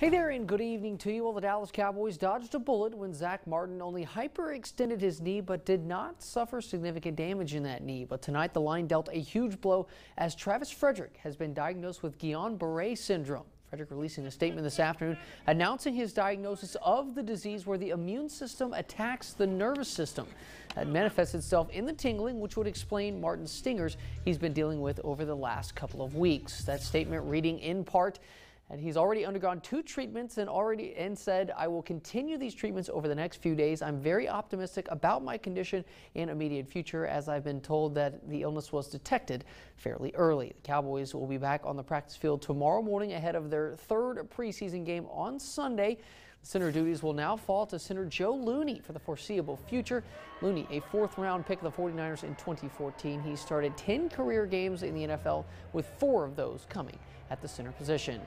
Hey there, and good evening to you. Well, the Dallas Cowboys dodged a bullet when Zack Martin only hyperextended his knee but did not suffer significant damage in that knee. But tonight, the line dealt a huge blow as Travis Frederick has been diagnosed with Guillain-Barre syndrome. Frederick releasing a statement this afternoon announcing his diagnosis of the disease where the immune system attacks the nervous system. That manifests itself in the tingling, which would explain Martin's stingers he's been dealing with over the last couple of weeks. That statement reading in part, and he's already undergone two treatments and already and said I will continue these treatments over the next few days. I'm very optimistic about my condition in immediate future as I've been told that the illness was detected fairly early. The Cowboys will be back on the practice field tomorrow morning ahead of their third preseason game on Sunday. Center duties will now fall to center Joe Looney for the foreseeable future. Looney, a fourth round pick of the 49ers in 2014. He started 10 career games in the NFL with four of those coming at the center position.